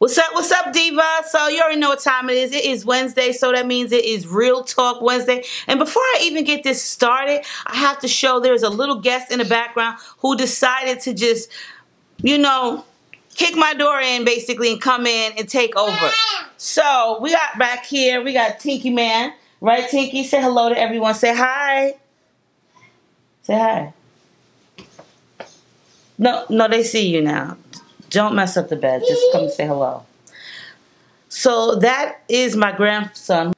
What's up? What's up, Diva? So you already know what time it is. It is Wednesday, so that means it is Real Talk Wednesday. And before I even get this started, I have to show there's a little guest in the background who decided to just, you know, kick my door in basically and come in and take over. So we got back here, we got Tinky Man. Right, Tinky? Say hello to everyone. Say hi. Say hi. No, no, they see you now. Don't mess up the bed. Just come say hello. So that is my grandson.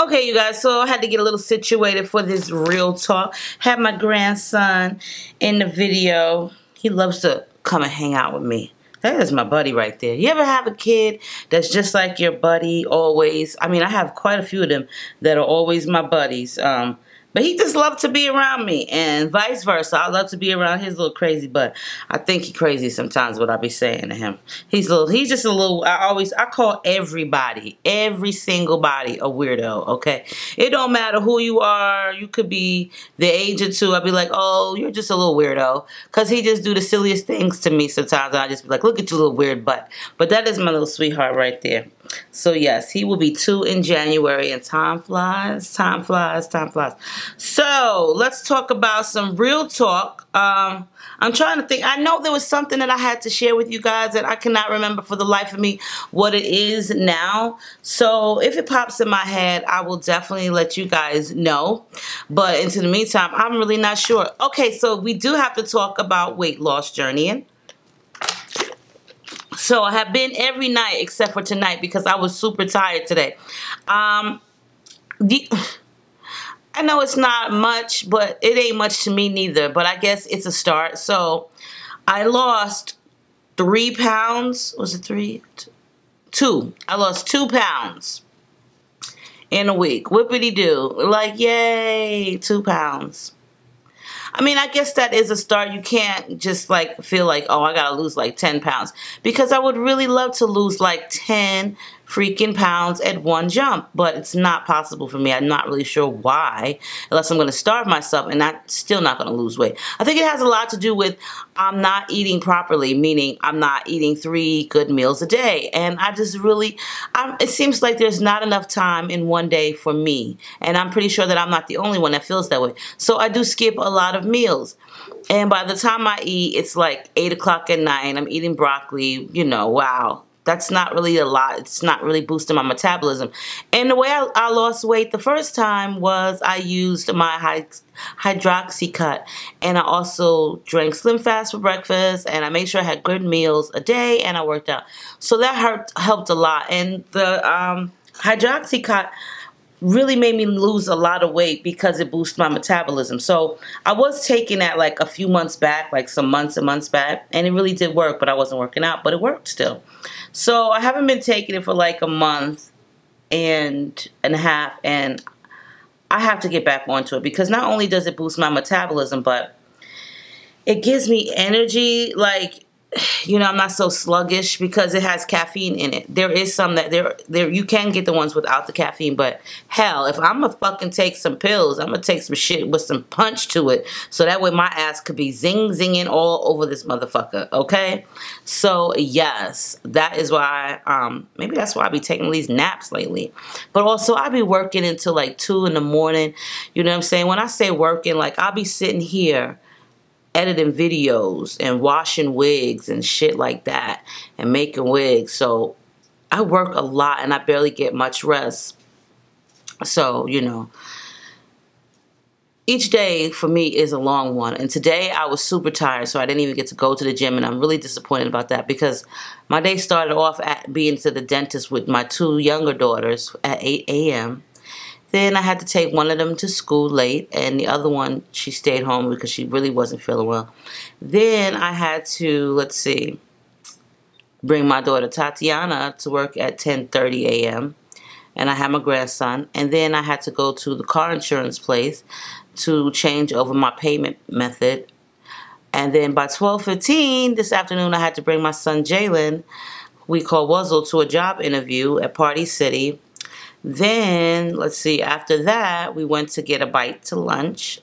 Okay, you guys, so I had to get a little situated for this real talk. Had my grandson in the video. He loves to come and hang out with me. That is my buddy right there. You ever have a kid that's just like your buddy always? I mean, I have quite a few of them that are always my buddies. Um, but he just loved to be around me and vice versa. I love to be around his little crazy but I think he crazy sometimes what I be saying to him. He's little he's just a little I always I call everybody, every single body a weirdo, okay? It don't matter who you are. You could be the age or two. I'd be like, "Oh, you're just a little weirdo." Cuz he just do the silliest things to me sometimes. I just be like, "Look at your little weird butt." But that is my little sweetheart right there. So yes, he will be two in January and time flies, time flies, time flies. So let's talk about some real talk. Um, I'm trying to think. I know there was something that I had to share with you guys that I cannot remember for the life of me what it is now. So if it pops in my head, I will definitely let you guys know. But into the meantime, I'm really not sure. Okay, so we do have to talk about weight loss journeying. So I have been every night except for tonight because I was super tired today. Um, the, I know it's not much, but it ain't much to me neither. But I guess it's a start. So I lost three pounds. Was it three? Two. I lost two pounds in a week. Whippity do. Like, yay, two pounds. I mean, I guess that is a start. You can't just like feel like, oh, I got to lose like 10 pounds. Because I would really love to lose like 10 freaking pounds at one jump. But it's not possible for me. I'm not really sure why. Unless I'm going to starve myself and I'm still not going to lose weight. I think it has a lot to do with I'm not eating properly. Meaning I'm not eating three good meals a day. And I just really, I'm, it seems like there's not enough time in one day for me. And I'm pretty sure that I'm not the only one that feels that way. So I do skip a lot of meals. And by the time I eat, it's like 8 o'clock at night. I'm eating broccoli. You know, wow that's not really a lot. It's not really boosting my metabolism. And the way I, I lost weight the first time was I used my hydroxycut. and I also drank Slim Fast for breakfast and I made sure I had good meals a day and I worked out. So that hurt, helped a lot. And the um, hydroxycut really made me lose a lot of weight because it boosts my metabolism. So I was taking that like a few months back, like some months and months back, and it really did work, but I wasn't working out, but it worked still. So I haven't been taking it for like a month and and a half, and I have to get back onto it because not only does it boost my metabolism, but it gives me energy like you know, I'm not so sluggish because it has caffeine in it. There is some that there there you can get the ones without the caffeine, but hell, if I'm gonna fucking take some pills, I'm gonna take some shit with some punch to it, so that way my ass could be zing zinging all over this motherfucker. Okay, so yes, that is why. Um, maybe that's why I be taking these naps lately, but also I be working until like two in the morning. You know what I'm saying? When I say working, like I'll be sitting here editing videos and washing wigs and shit like that and making wigs. So I work a lot and I barely get much rest. So, you know, each day for me is a long one. And today I was super tired, so I didn't even get to go to the gym. And I'm really disappointed about that because my day started off at being to the dentist with my two younger daughters at 8 a.m. Then I had to take one of them to school late, and the other one, she stayed home because she really wasn't feeling well. Then I had to, let's see, bring my daughter Tatiana to work at 10.30 a.m., and I had my grandson. And then I had to go to the car insurance place to change over my payment method. And then by 12.15 this afternoon, I had to bring my son Jalen, we call Wuzzle, to a job interview at Party City then, let's see, after that, we went to get a bite to lunch.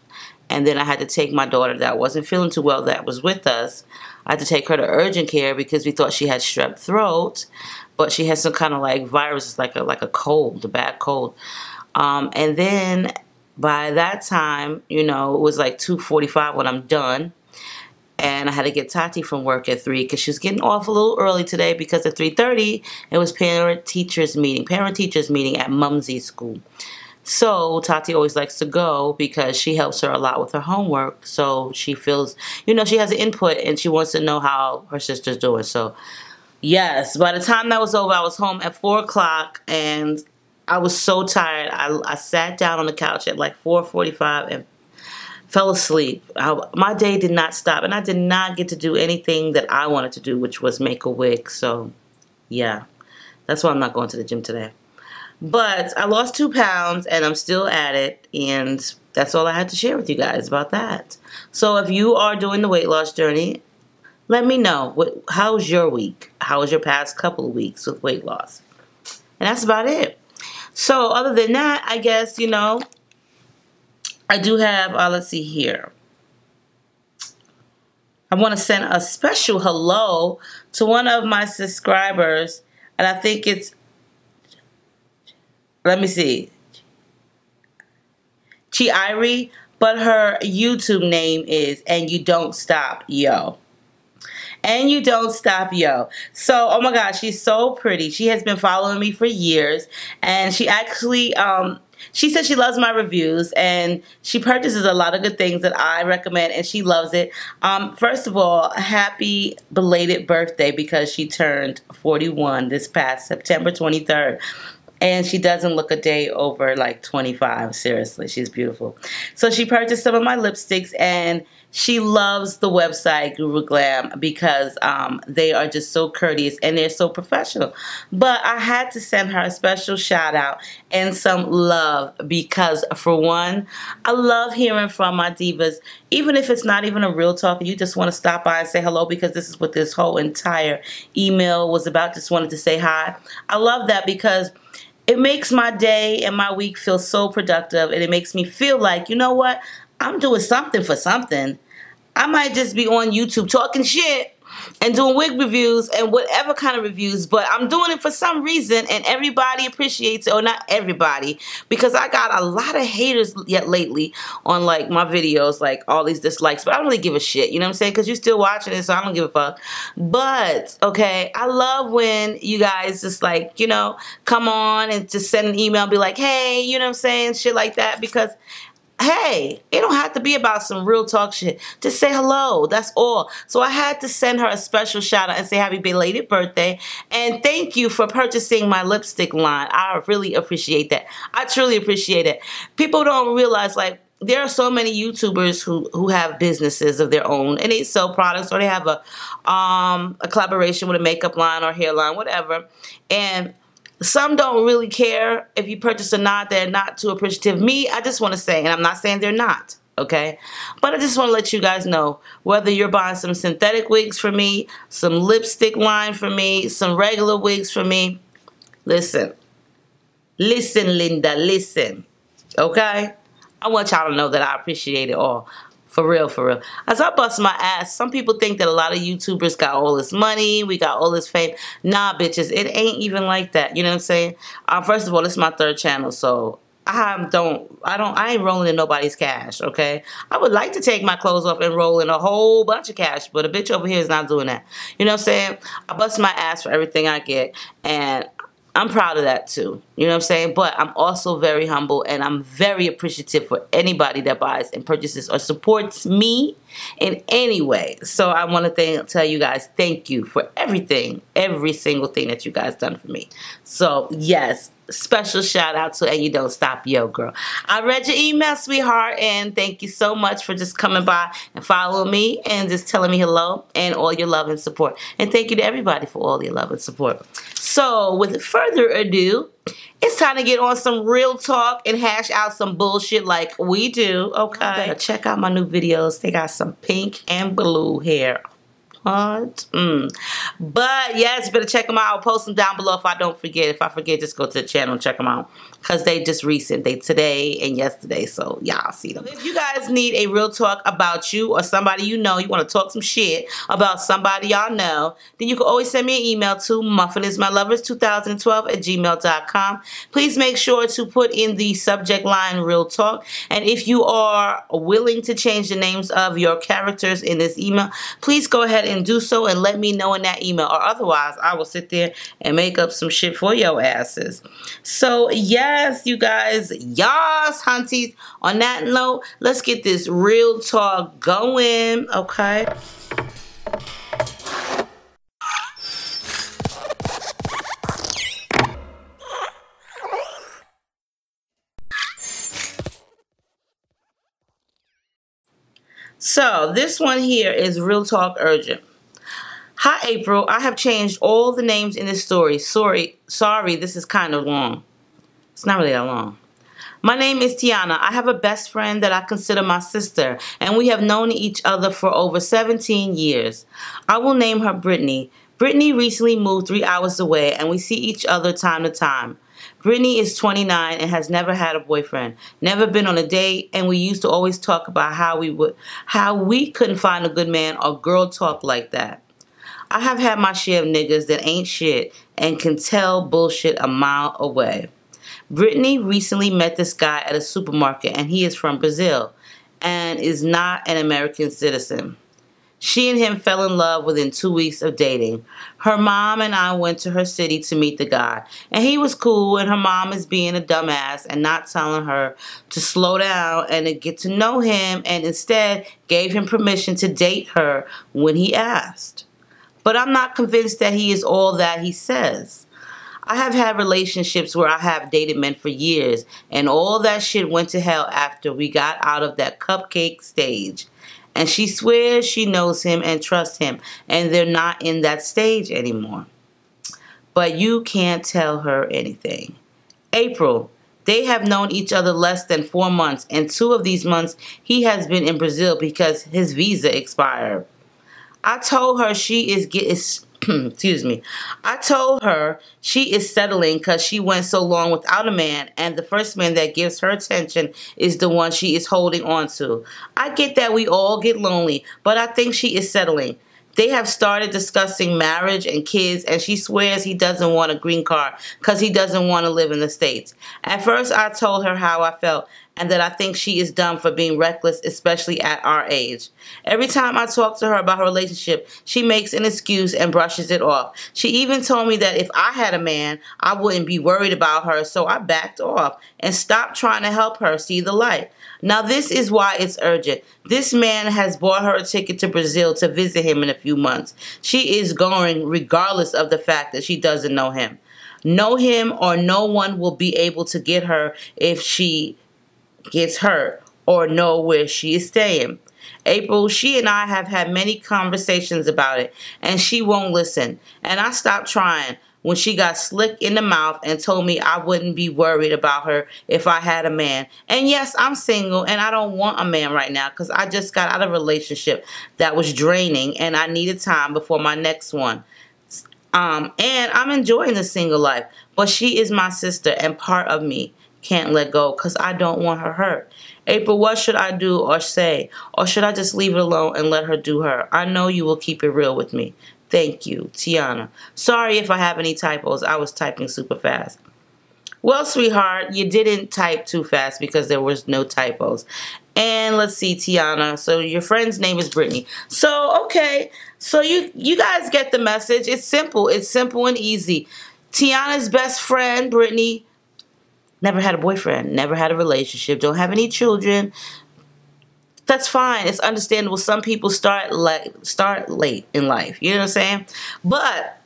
And then I had to take my daughter that wasn't feeling too well that was with us. I had to take her to urgent care because we thought she had strep throat, but she had some kind of like virus, like a like a cold, a bad cold. Um, and then by that time, you know, it was like 2.45 when I'm done. And I had to get Tati from work at 3 because she was getting off a little early today because at 3.30 it was parent-teachers meeting, parent-teachers meeting at Mumsy School. So Tati always likes to go because she helps her a lot with her homework. So she feels, you know, she has an input and she wants to know how her sister's doing. So yes, by the time that was over, I was home at 4 o'clock and I was so tired. I, I sat down on the couch at like 4.45 and fell asleep. I, my day did not stop, and I did not get to do anything that I wanted to do, which was make a wig. So, yeah, that's why I'm not going to the gym today. But I lost two pounds, and I'm still at it, and that's all I had to share with you guys about that. So, if you are doing the weight loss journey, let me know. What, how's your week? How was your past couple of weeks with weight loss? And that's about it. So other than that, I guess, you know, I do have, uh, let's see here. I want to send a special hello to one of my subscribers. And I think it's, let me see, Chi Chiiri, but her YouTube name is And You Don't Stop Yo and you don't stop yo so oh my gosh she's so pretty she has been following me for years and she actually um she says she loves my reviews and she purchases a lot of good things that I recommend and she loves it. Um, first of all, happy belated birthday because she turned 41 this past September 23rd and she doesn't look a day over like 25 seriously she's beautiful so she purchased some of my lipsticks and she loves the website Guru Glam because um, they are just so courteous and they're so professional. But I had to send her a special shout out and some love because, for one, I love hearing from my divas, even if it's not even a real talk you just want to stop by and say hello because this is what this whole entire email was about. Just wanted to say hi. I love that because it makes my day and my week feel so productive and it makes me feel like, you know what? I'm doing something for something. I might just be on YouTube talking shit and doing wig reviews and whatever kind of reviews, but I'm doing it for some reason and everybody appreciates it, or not everybody, because I got a lot of haters yet lately on like my videos, like all these dislikes, but I don't really give a shit, you know what I'm saying? Because you're still watching it, so I don't give a fuck. But, okay, I love when you guys just like, you know, come on and just send an email and be like, hey, you know what I'm saying? Shit like that, because hey, it don't have to be about some real talk shit. Just say hello. That's all. So I had to send her a special shout out and say happy belated birthday. And thank you for purchasing my lipstick line. I really appreciate that. I truly appreciate it. People don't realize like there are so many YouTubers who who have businesses of their own and they sell products or they have a um a collaboration with a makeup line or hair line, whatever. And some don't really care if you purchase or not. They're not too appreciative. Me, I just want to say, and I'm not saying they're not, okay? But I just want to let you guys know, whether you're buying some synthetic wigs for me, some lipstick line for me, some regular wigs for me, listen. Listen, Linda, listen, okay? I want y'all to know that I appreciate it all. For real, for real. As I bust my ass, some people think that a lot of YouTubers got all this money, we got all this fame. Nah, bitches, it ain't even like that. You know what I'm saying? Um, first of all, this is my third channel, so I don't, I don't, I ain't rolling in nobody's cash, okay? I would like to take my clothes off and roll in a whole bunch of cash, but a bitch over here is not doing that. You know what I'm saying? I bust my ass for everything I get, and I'm proud of that too. You know what I'm saying? But I'm also very humble and I'm very appreciative for anybody that buys and purchases or supports me in any way. So I want to tell you guys thank you for everything, every single thing that you guys done for me. So yes, special shout out to and you don't stop yo girl. I read your email sweetheart and thank you so much for just coming by and following me and just telling me hello and all your love and support. And thank you to everybody for all your love and support. So with further ado it's time to get on some real talk and hash out some bullshit like we do okay? Check out my new videos. They got some pink and blue hair Mm. But yes, better check them out. I'll post them down below if I don't forget. If I forget, just go to the channel and check them out. Because they just recent. They today and yesterday. So y'all see them. If you guys need a real talk about you or somebody you know, you want to talk some shit about somebody y'all know, then you can always send me an email to muffinismylovers2012 at gmail.com. Please make sure to put in the subject line real talk. And if you are willing to change the names of your characters in this email, please go ahead and do so and let me know in that email. Or otherwise, I will sit there and make up some shit for your asses. So, yes, you guys, yas, hunties. On that note, let's get this real talk going, okay? So this one here is Real Talk Urgent. Hi April, I have changed all the names in this story. Sorry, sorry, this is kind of long. It's not really that long. My name is Tiana. I have a best friend that I consider my sister, and we have known each other for over 17 years. I will name her Brittany. Brittany recently moved three hours away, and we see each other time to time. Brittany is 29 and has never had a boyfriend, never been on a date, and we used to always talk about how we would how we couldn't find a good man or girl talk like that. I have had my share of niggas that ain't shit and can tell bullshit a mile away. Brittany recently met this guy at a supermarket and he is from Brazil and is not an American citizen. She and him fell in love within two weeks of dating. Her mom and I went to her city to meet the guy. And he was cool, and her mom is being a dumbass and not telling her to slow down and to get to know him, and instead gave him permission to date her when he asked. But I'm not convinced that he is all that he says. I have had relationships where I have dated men for years, and all that shit went to hell after we got out of that cupcake stage and she swears she knows him and trusts him and they're not in that stage anymore. But you can't tell her anything. April, they have known each other less than four months, and two of these months he has been in Brazil because his visa expired. I told her she is getting excuse me, I told her she is settling because she went so long without a man, and the first man that gives her attention is the one she is holding on to. I get that we all get lonely, but I think she is settling. They have started discussing marriage and kids, and she swears he doesn't want a green card because he doesn't want to live in the States. At first, I told her how I felt and that I think she is dumb for being reckless, especially at our age. Every time I talk to her about her relationship, she makes an excuse and brushes it off. She even told me that if I had a man, I wouldn't be worried about her, so I backed off and stopped trying to help her see the light. Now, this is why it's urgent. This man has bought her a ticket to Brazil to visit him in a few months. She is going regardless of the fact that she doesn't know him. Know him or no one will be able to get her if she gets hurt or know where she is staying. April, she and I have had many conversations about it, and she won't listen. And I stopped trying when she got slick in the mouth and told me I wouldn't be worried about her if I had a man. And yes, I'm single and I don't want a man right now because I just got out of a relationship that was draining and I needed time before my next one. Um, and I'm enjoying the single life, but she is my sister and part of me can't let go because I don't want her hurt. April, what should I do or say? Or should I just leave it alone and let her do her? I know you will keep it real with me. Thank you, Tiana. Sorry if I have any typos. I was typing super fast. Well, sweetheart, you didn't type too fast because there was no typos. And let's see, Tiana. So your friend's name is Brittany. So, okay. So you, you guys get the message. It's simple. It's simple and easy. Tiana's best friend, Brittany, never had a boyfriend, never had a relationship, don't have any children. That's fine. It's understandable. Some people start like start late in life. You know what I'm saying? But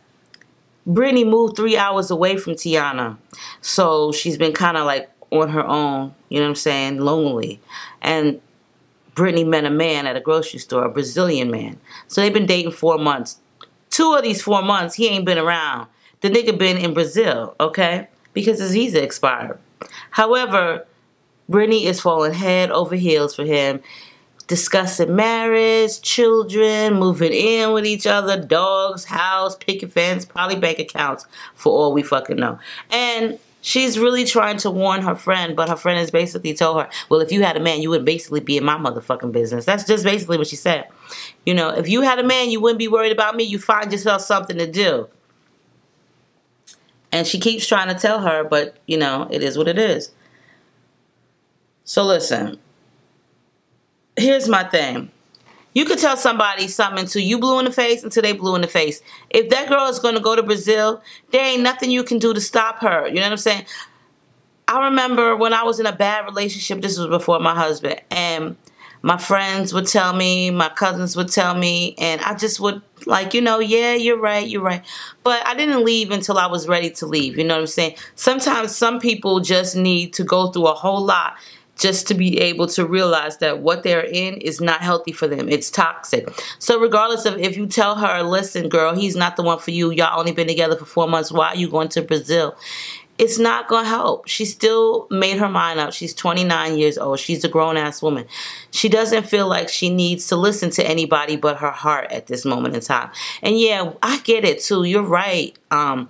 Brittany moved three hours away from Tiana. So she's been kind of like on her own, you know what I'm saying, lonely. And Brittany met a man at a grocery store, a Brazilian man. So they've been dating four months. Two of these four months, he ain't been around. The nigga been in Brazil, okay? Because his visa expired. However, Brittany is falling head over heels for him. discussing marriage, children, moving in with each other, dogs, house, picket fence, probably bank accounts, for all we fucking know. And she's really trying to warn her friend, but her friend has basically told her, well, if you had a man, you would basically be in my motherfucking business. That's just basically what she said. You know, if you had a man, you wouldn't be worried about me. You find yourself something to do. And she keeps trying to tell her, but, you know, it is what it is. So listen, here's my thing. You could tell somebody something until you blue in the face until they blue in the face. If that girl is going to go to Brazil, there ain't nothing you can do to stop her. You know what I'm saying? I remember when I was in a bad relationship, this was before my husband, and my friends would tell me, my cousins would tell me, and I just would like, you know, yeah, you're right, you're right. But I didn't leave until I was ready to leave. You know what I'm saying? Sometimes some people just need to go through a whole lot just to be able to realize that what they're in is not healthy for them. It's toxic. So regardless of if you tell her, listen, girl, he's not the one for you. Y'all only been together for four months. Why are you going to Brazil? It's not going to help. She still made her mind up. She's 29 years old. She's a grown ass woman. She doesn't feel like she needs to listen to anybody but her heart at this moment in time. And yeah, I get it too. You're right. Um,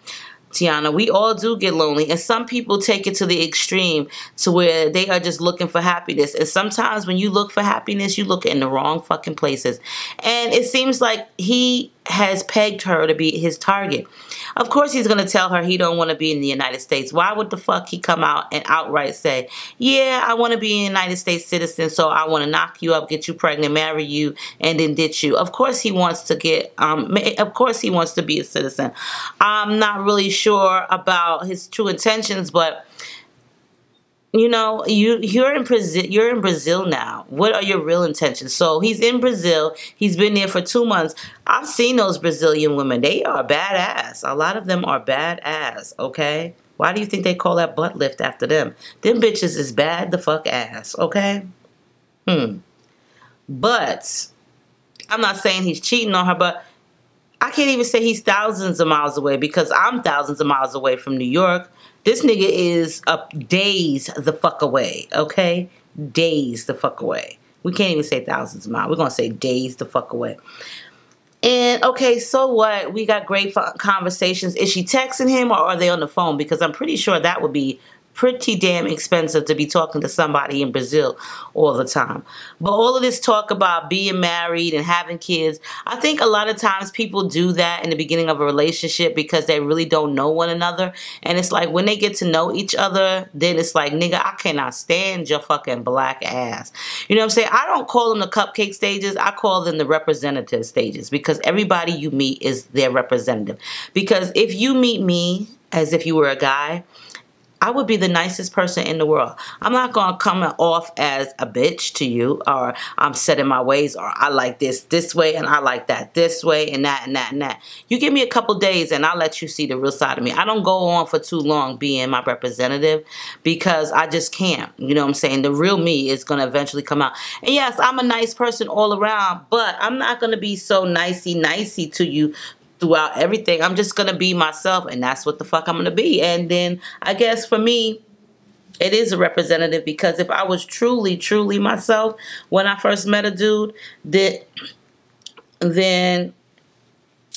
Tiana, we all do get lonely, and some people take it to the extreme to where they are just looking for happiness. And sometimes when you look for happiness, you look in the wrong fucking places. And it seems like he has pegged her to be his target. Of course he's going to tell her he don't want to be in the United States. Why would the fuck he come out and outright say, yeah, I want to be a United States citizen, so I want to knock you up, get you pregnant, marry you, and then ditch you. Of course he wants to get, um, of course he wants to be a citizen. I'm not really sure about his true intentions, but you know you you're in Brazil you're in Brazil now. What are your real intentions? So he's in Brazil. He's been there for 2 months. I've seen those Brazilian women. They are badass. A lot of them are badass okay? Why do you think they call that butt lift after them? Them bitches is bad the fuck ass okay? Hmm. But I'm not saying he's cheating on her but I can't even say he's thousands of miles away because I'm thousands of miles away from New York this nigga is up days the fuck away, okay? Days the fuck away. We can't even say thousands of miles. We're going to say days the fuck away. And okay, so what? We got great conversations. Is she texting him or are they on the phone? Because I'm pretty sure that would be pretty damn expensive to be talking to somebody in Brazil all the time. But all of this talk about being married and having kids, I think a lot of times people do that in the beginning of a relationship because they really don't know one another. And it's like when they get to know each other, then it's like, nigga, I cannot stand your fucking black ass. You know what I'm saying? I don't call them the cupcake stages. I call them the representative stages because everybody you meet is their representative. Because if you meet me as if you were a guy, I would be the nicest person in the world. I'm not going to come off as a bitch to you or I'm set in my ways or I like this this way and I like that this way and that and that and that. You give me a couple days and I'll let you see the real side of me. I don't go on for too long being my representative because I just can't. You know what I'm saying? The real me is going to eventually come out. And yes, I'm a nice person all around, but I'm not going to be so nicey nicey to you throughout everything. I'm just to be myself, and that's what the fuck I'm to be. And then I guess for me, it is a representative because if I was truly, truly myself when I first met a dude, that then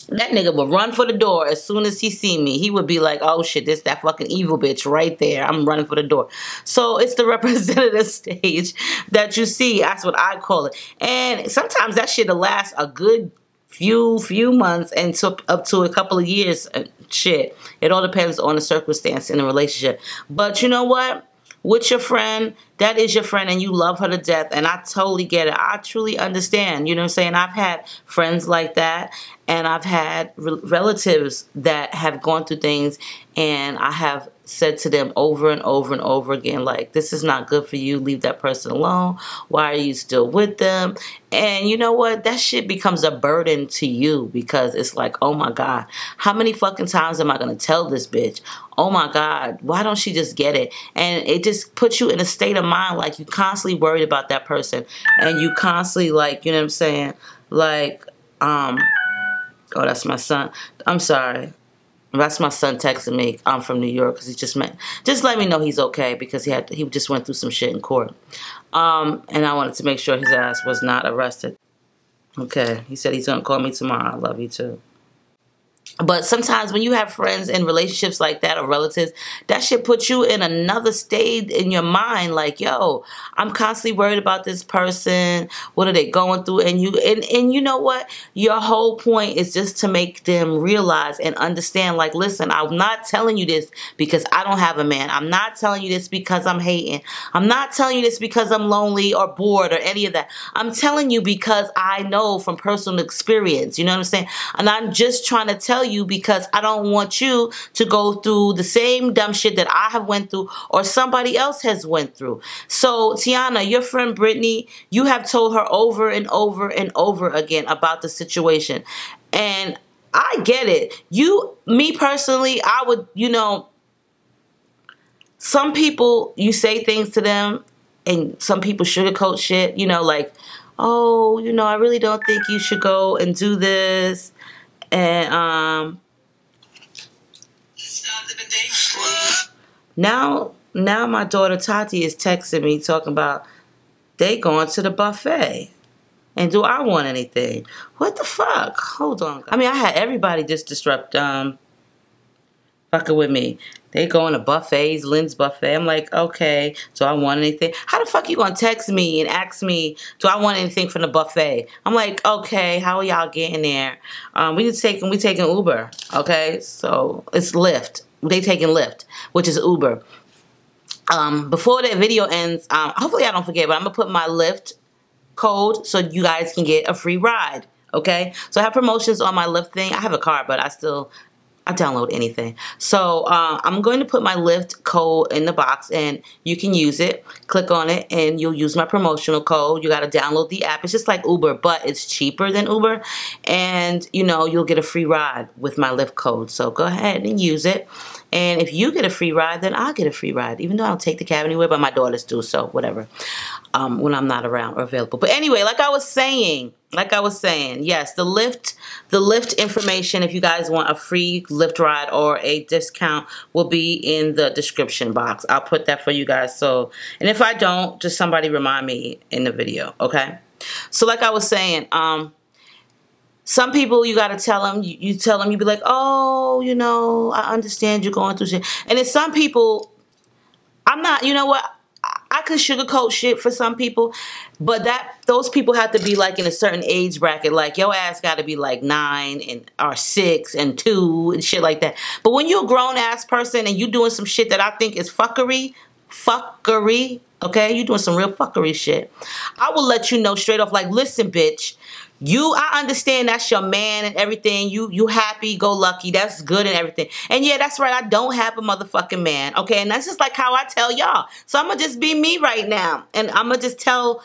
that nigga would run for the door as soon as he see me. He would be like, oh shit, this that fucking evil bitch right there. I'm running for the door. So it's the representative stage that you see. That's what I call it. And sometimes that shit'll last a good few few months and up to a couple of years uh, shit. It all depends on the circumstance in the relationship. But you know what? With your friend that is your friend and you love her to death and I totally get it. I truly understand you know what I'm saying? I've had friends like that and I've had re relatives that have gone through things and I have said to them over and over and over again, like, this is not good for you. Leave that person alone. Why are you still with them? And you know what? That shit becomes a burden to you because it's like, oh my God, how many fucking times am I going to tell this bitch? Oh my God, why don't she just get it? And it just puts you in a state of mind like you constantly worried about that person and you constantly like, you know what I'm saying? Like, um, oh, that's my son. I'm sorry. That's my son texting me. I'm from New York because he just met. Just let me know he's okay because he had he just went through some shit in court. Um, and I wanted to make sure his ass was not arrested. Okay, he said he's gonna call me tomorrow. I love you too. But sometimes when you have friends and relationships like that or relatives, that should put you in another state in your mind. Like, yo, I'm constantly worried about this person. What are they going through? And you and, and you know what? Your whole point is just to make them realize and understand, like, listen, I'm not telling you this because I don't have a man. I'm not telling you this because I'm hating. I'm not telling you this because I'm lonely or bored or any of that. I'm telling you because I know from personal experience. You know what I'm saying? And I'm just trying to tell you because I don't want you to go through the same dumb shit that I have went through or somebody else has went through. So Tiana, your friend Brittany, you have told her over and over and over again about the situation. And I get it. You, me personally, I would, you know, some people, you say things to them and some people sugarcoat shit, you know, like, oh, you know, I really don't think you should go and do this and um, now now my daughter Tati is texting me talking about they going to the buffet. And do I want anything? What the fuck? Hold on. I mean, I had everybody just disrupt, um, fucking with me. They going to buffets, Lynn's buffet. I'm like, okay, do I want anything? How the fuck you gonna text me and ask me, do I want anything from the buffet? I'm like, okay, how are y'all getting there? Um, we just taking we taking Uber, okay? So it's Lyft. They taking Lyft, which is Uber. Um, before the video ends, um, hopefully I don't forget, but I'm gonna put my Lyft code so you guys can get a free ride okay so i have promotions on my lyft thing i have a car but i still I download anything. So uh, I'm going to put my Lyft code in the box and you can use it. Click on it and you'll use my promotional code. You got to download the app. It's just like Uber, but it's cheaper than Uber. And, you know, you'll get a free ride with my Lyft code. So go ahead and use it. And if you get a free ride, then I'll get a free ride. Even though I don't take the cab anywhere, but my daughters do, so whatever. Um, when I'm not around or available. But anyway, like I was saying, like I was saying, yes, the Lyft, the Lyft information, if you guys want a free Lyft ride or a discount, will be in the description box. I'll put that for you guys. So, and if I don't, just somebody remind me in the video, okay? So, like I was saying, um, some people you got to tell them you, you, tell them you be like oh you know i understand you're going through shit and then some people i'm not you know what I could sugarcoat shit for some people, but that those people have to be like in a certain age bracket. Like your ass got to be like nine and or six and two and shit like that. But when you're a grown ass person and you doing some shit that I think is fuckery, fuckery, okay, you doing some real fuckery shit. I will let you know straight off. Like, listen, bitch, you I understand that's your man and everything. You you happy, go lucky. That's good and everything. And yeah, that's right. I don't have a motherfucking man. Okay, and that's just like how I tell y'all. So I'm gonna just be me right now. And I'm gonna just tell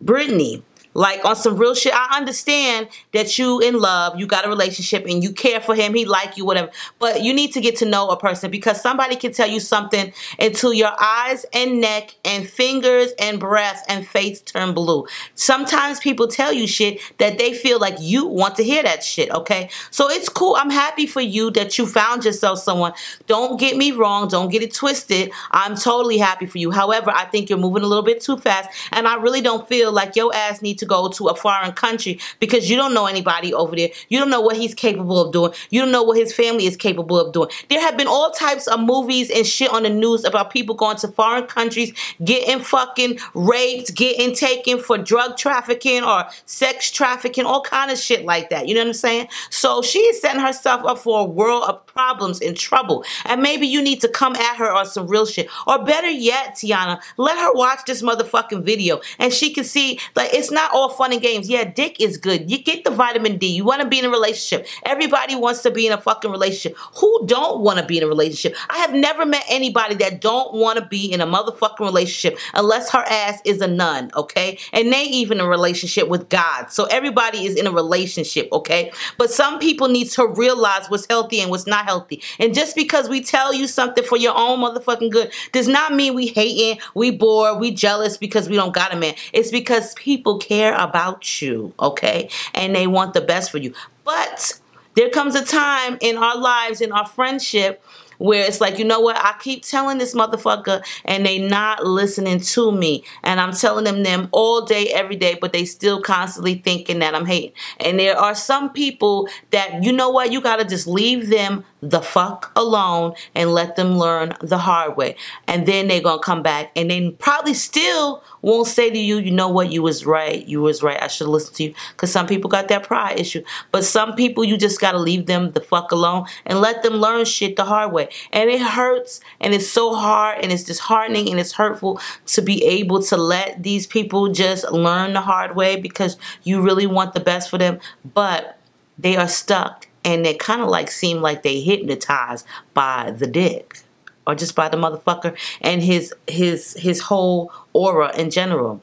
Brittany like on some real shit. I understand that you in love, you got a relationship and you care for him, he like you, whatever. But you need to get to know a person because somebody can tell you something until your eyes and neck and fingers and breath and face turn blue. Sometimes people tell you shit that they feel like you want to hear that shit, okay? So it's cool. I'm happy for you that you found yourself someone. Don't get me wrong. Don't get it twisted. I'm totally happy for you. However, I think you're moving a little bit too fast and I really don't feel like your ass needs to go to a foreign country because you don't know anybody over there. You don't know what he's capable of doing. You don't know what his family is capable of doing. There have been all types of movies and shit on the news about people going to foreign countries, getting fucking raped, getting taken for drug trafficking or sex trafficking, all kind of shit like that. You know what I'm saying? So she is setting herself up for a world of problems and trouble. And maybe you need to come at her on some real shit. Or better yet, Tiana, let her watch this motherfucking video and she can see like it's not all fun and games. Yeah, dick is good. You get the vitamin D. You want to be in a relationship. Everybody wants to be in a fucking relationship. Who don't want to be in a relationship? I have never met anybody that don't want to be in a motherfucking relationship unless her ass is a nun, okay? And they even in a relationship with God. So everybody is in a relationship, okay? But some people need to realize what's healthy and what's not healthy. And just because we tell you something for your own motherfucking good does not mean we hating, we bored, we jealous because we don't got a man. It's because people care about you, okay? And they want the best for you. But There comes a time in our lives, in our friendship, where it's like, you know what? I keep telling this motherfucker and they not listening to me. And I'm telling them them all day, every day, but they still constantly thinking that I'm hating. And there are some people that, you know what? You got to just leave them the fuck alone and let them learn the hard way. And then they're going to come back and then probably still won't say to you, you know what, you was right. You was right. I should listen to you. Because some people got that pride issue. But some people, you just got to leave them the fuck alone and let them learn shit the hard way. And it hurts and it's so hard and it's disheartening and it's hurtful to be able to let these people just learn the hard way because you really want the best for them. But they are stuck and they kind of like seem like they hypnotized by the dick or just by the motherfucker and his his his whole aura in general.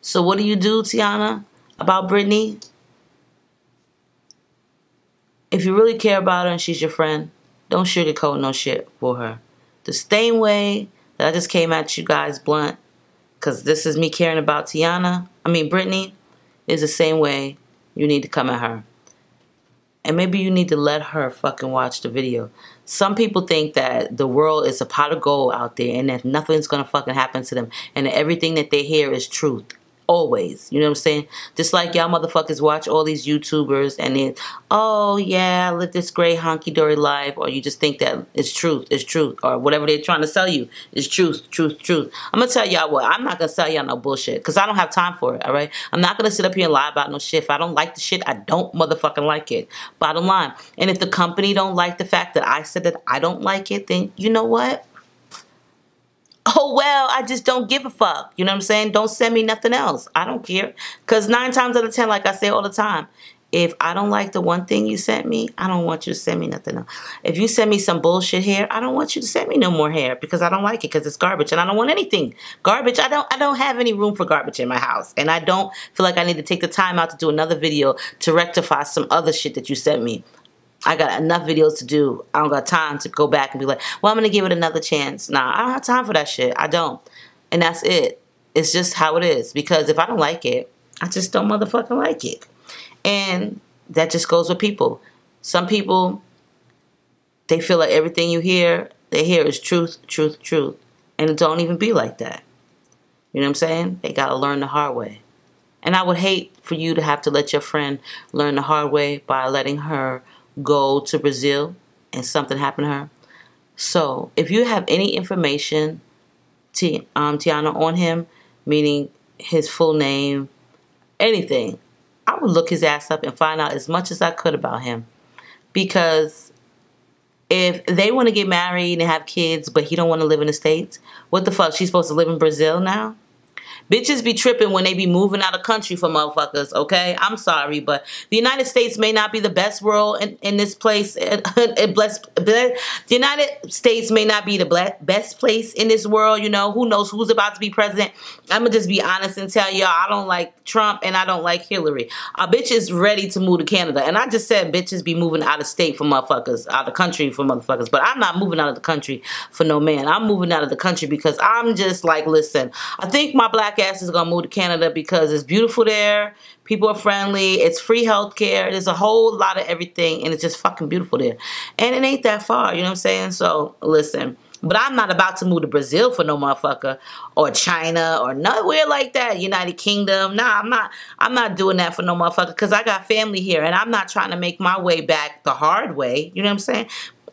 So what do you do, Tiana, about Brittany? If you really care about her and she's your friend, don't sugarcoat no shit for her. The same way that I just came at you guys blunt, because this is me caring about Tiana, I mean Brittany, is the same way you need to come at her. And maybe you need to let her fucking watch the video. Some people think that the world is a pot of gold out there and that nothing's gonna fucking happen to them and everything that they hear is truth. Always. You know what I'm saying? Just like y'all motherfuckers watch all these YouTubers and then, oh yeah, live this great honky dory life, or you just think that it's truth, it's truth, or whatever they're trying to sell you is truth, truth, truth. I'm gonna tell y'all what, I'm not gonna sell y'all no bullshit, because I don't have time for it, alright? I'm not gonna sit up here and lie about no shit. If I don't like the shit, I don't motherfucking like it. Bottom line. And if the company don't like the fact that I said that I don't like it, then you know what? Oh well i just don't give a fuck. You know what i'm saying? Don't send me nothing else. I don't care. Because nine times out of ten like i say all the time if i don't like the one thing you sent me i don't want you to send me nothing else. If you send me some bullshit hair i don't want you to send me no more hair because i don't like it because it's garbage and i don't want anything. Garbage i don't i don't have any room for garbage in my house. And i don't feel like i need to take the time out to do another video to rectify some other shit that you sent me I got enough videos to do. I don't got time to go back and be like, well, I'm going to give it another chance. Nah, I don't have time for that shit. I don't. And that's it. It's just how it is. Because if I don't like it, I just don't motherfucking like it. And that just goes with people. Some people, they feel like everything you hear, they hear is truth, truth, truth. And it don't even be like that. You know what I'm saying? They got to learn the hard way. And I would hate for you to have to let your friend learn the hard way by letting her go to Brazil and something happened to her. So if you have any information, T, um, Tiana, on him, meaning his full name, anything, I would look his ass up and find out as much as I could about him. Because if they want to get married and have kids, but he don't want to live in the States, what the fuck? She's supposed to live in Brazil now? Bitches be tripping when they be moving out of country for motherfuckers, okay? I'm sorry, but the United States may not be the best world in, in this place. blessed, the United States may not be the best place in this world, you know? Who knows who's about to be president? I'm gonna just be honest and tell y'all I don't like Trump and I don't like Hillary. A bitch is ready to move to Canada. And I just said bitches be moving out of state for motherfuckers, out of country for motherfuckers. But I'm not moving out of the country for no man. I'm moving out of the country because I'm just like, listen, I think my black ass is gonna move to Canada because it's beautiful there. People are friendly. It's free healthcare. There's a whole lot of everything, and it's just fucking beautiful there. And it ain't that far. You know what I'm saying? So listen. But I'm not about to move to Brazil for no motherfucker or China or nowhere like that. United Kingdom. Nah, I'm not I'm not doing that for no motherfucker because I got family here and I'm not trying to make my way back the hard way. You know what I'm saying?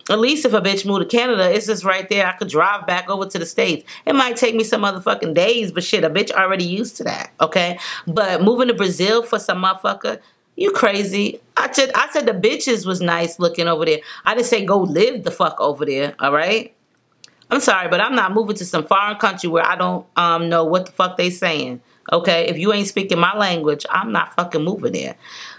At least if a bitch moved to Canada, it's just right there. I could drive back over to the States. It might take me some motherfucking days, but shit, a bitch already used to that, okay? But moving to Brazil for some motherfucker, you crazy. I said, I said the bitches was nice looking over there. I didn't say go live the fuck over there, all right? I'm sorry, but I'm not moving to some foreign country where I don't um, know what the fuck they saying. Okay, if you ain't speaking my language, I'm not fucking moving there.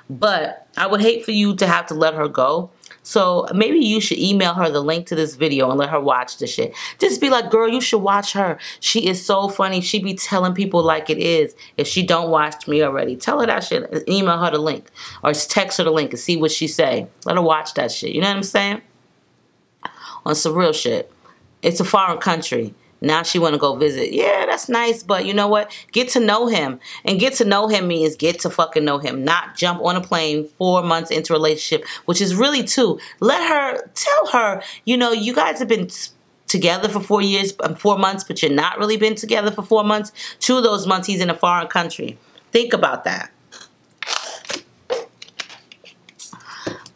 But I would hate for you to have to let her go. So maybe you should email her the link to this video and let her watch the shit. Just be like, girl, you should watch her. She is so funny. She be telling people like it is. If she don't watch me already, tell her that shit. Email her the link or text her the link and see what she say. Let her watch that shit. You know what I'm saying? On some real shit. It's a foreign country. Now she want to go visit. Yeah, that's nice, but you know what? Get to know him. And get to know him means get to fucking know him. Not jump on a plane four months into a relationship, which is really two. Let her, tell her, you know, you guys have been together for four years, um, four months, but you're not really been together for four months. Two of those months he's in a foreign country. Think about that.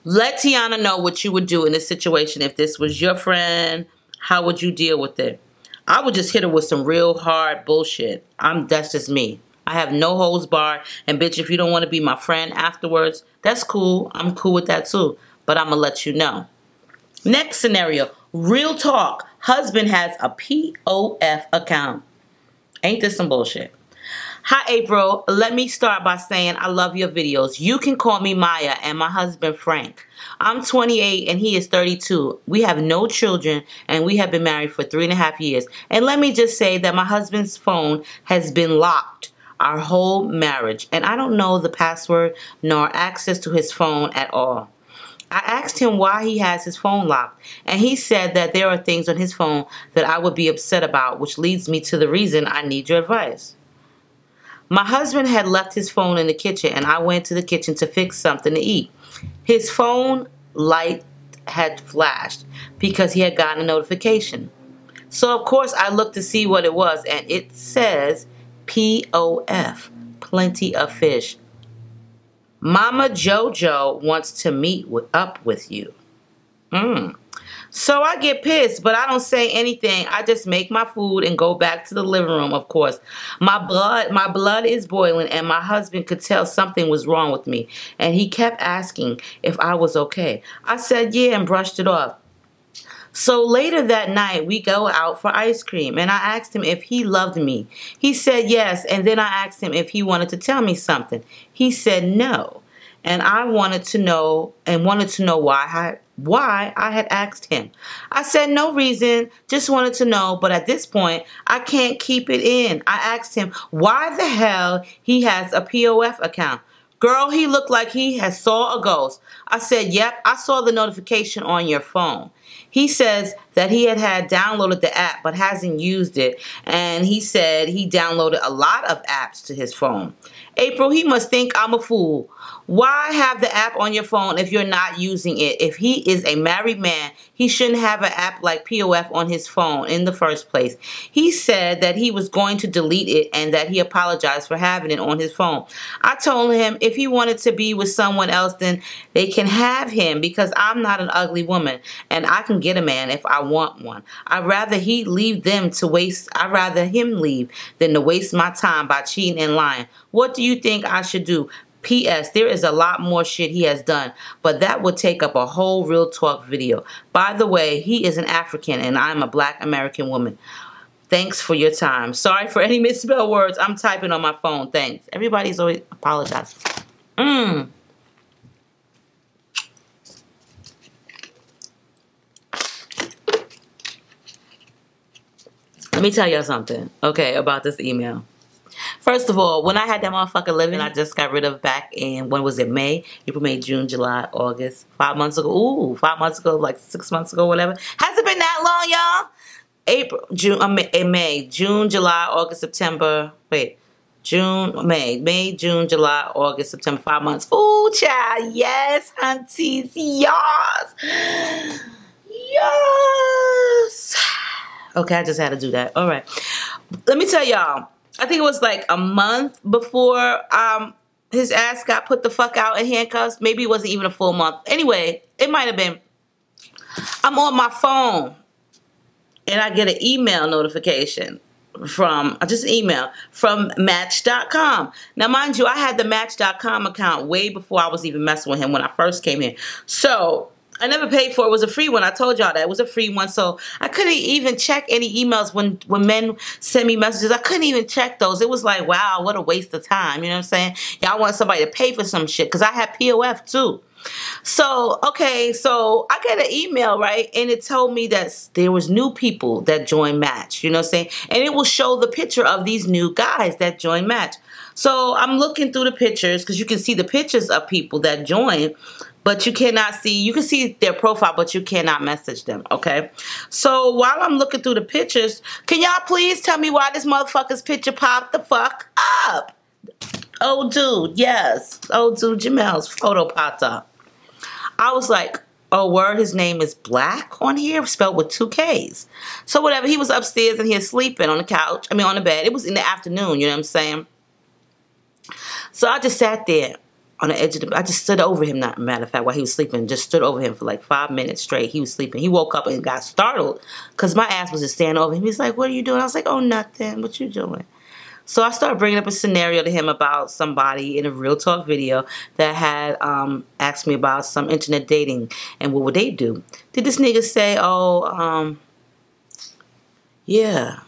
Let Tiana know what you would do in this situation if this was your friend. How would you deal with it? I would just hit her with some real hard bullshit. I'm that's just me. I have no holds barred. And bitch, if you don't want to be my friend afterwards, that's cool. I'm cool with that too. But I'm gonna let you know. Next scenario, real talk. Husband has a POF account. Ain't this some bullshit? Hi, April. Let me start by saying I love your videos. You can call me Maya and my husband Frank. I'm 28 and he is 32. We have no children and we have been married for three and a half years. And let me just say that my husband's phone has been locked our whole marriage. And I don't know the password nor access to his phone at all. I asked him why he has his phone locked, and he said that there are things on his phone that I would be upset about, which leads me to the reason I need your advice. My husband had left his phone in the kitchen and I went to the kitchen to fix something to eat. His phone light had flashed because he had gotten a notification. So of course I looked to see what it was and it says POF, plenty of fish. Mama Jojo wants to meet up with you. Hmm. So I get pissed, but I don't say anything. I just make my food and go back to the living room, of course. My blood, my blood is boiling and my husband could tell something was wrong with me. And he kept asking if I was okay. I said yeah and brushed it off. So later that night, we go out for ice cream, and I asked him if he loved me. He said yes, and then I asked him if he wanted to tell me something. He said no, and I wanted to know and wanted to know why I why I had asked him. I said no reason, just wanted to know, but at this point, I can't keep it in. I asked him why the hell he has a POF account. Girl, he looked like he has saw a ghost. I said, yep, I saw the notification on your phone. He says that he had had downloaded the app but hasn't used it. And he said he downloaded a lot of apps to his phone. April, he must think I'm a fool. Why have the app on your phone if you're not using it? If he is a married man, he shouldn't have an app like POF on his phone in the first place. He said that he was going to delete it and that he apologized for having it on his phone. I told him if he wanted to be with someone else, then they can have him because I'm not an ugly woman and I can get a man if I want one. I'd rather he leave them to waste, I'd rather him leave than to waste my time by cheating and lying. What do you think I should do? P.S. There is a lot more shit he has done, but that would take up a whole real talk video. By the way, he is an African and I'm a black American woman. Thanks for your time. Sorry for any misspelled words. I'm typing on my phone. Thanks. Everybody's always apologizing. Mmm. Let me tell y'all something, okay, about this email. First of all, when I had that motherfucker living, I just got rid of back in, when was it, May? April, May, June, July, August. Five months ago. Ooh, five months ago, like six months ago, whatever. Has it been that long, y'all? April, June, uh, May, May, June, July, August, September. Wait. June, May, May, June, July, August, September, five months. Ooh, child, yes, hunties, yes, yes. Okay, I just had to do that. All right, let me tell y'all. I think it was like a month before um, his ass got put the fuck out in handcuffs. Maybe it wasn't even a full month. Anyway, it might have been. I'm on my phone and I get an email notification from just email from match.com now mind you i had the match.com account way before i was even messing with him when i first came in so I never paid for it. It was a free one. I told y'all that. It was a free one. So I couldn't even check any emails when, when men send me messages. I couldn't even check those. It was like, wow, what a waste of time. You know what I'm saying? Y'all want somebody to pay for some shit because I had POF too. So, okay, so I got an email, right? And it told me that there was new people that joined Match, you know what I'm saying? And it will show the picture of these new guys that joined Match. So I'm looking through the pictures because you can see the pictures of people that joined but you cannot see you can see their profile but you cannot message them okay? So while i'm looking through the pictures can y'all please tell me why this motherfucker's picture popped the fuck up? Oh dude yes. Oh dude jamel's photo popped up. I was like oh word his name is black on here spelled with two k's. So whatever he was upstairs and he was sleeping on the couch i mean on the bed. It was in the afternoon you know what i'm saying? So i just sat there on the edge of the I just stood over him, not matter of fact, while he was sleeping, just stood over him for like five minutes straight. He was sleeping. He woke up and got startled because my ass was just standing over him. He's like, what are you doing? I was like, oh, nothing. What you doing? So I started bringing up a scenario to him about somebody in a real talk video that had um, asked me about some internet dating and what would they do. Did this nigga say, oh, um, yeah,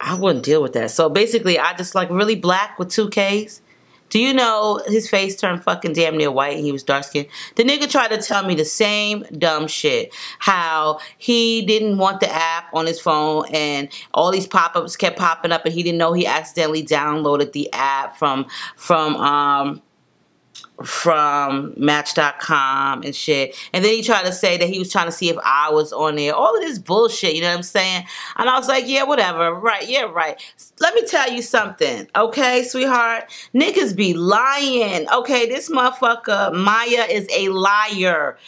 I wouldn't deal with that. So basically, I just like really black with two Ks do you know his face turned fucking damn near white and he was dark skinned? The nigga tried to tell me the same dumb shit. How he didn't want the app on his phone and all these pop-ups kept popping up and he didn't know he accidentally downloaded the app from from um from Match.com and shit. And then he tried to say that he was trying to see if I was on there. All of this bullshit, you know what I'm saying? And I was like, yeah, whatever. Right, yeah, right. Let me tell you something, okay, sweetheart? Niggas be lying. Okay, this motherfucker, Maya, is a liar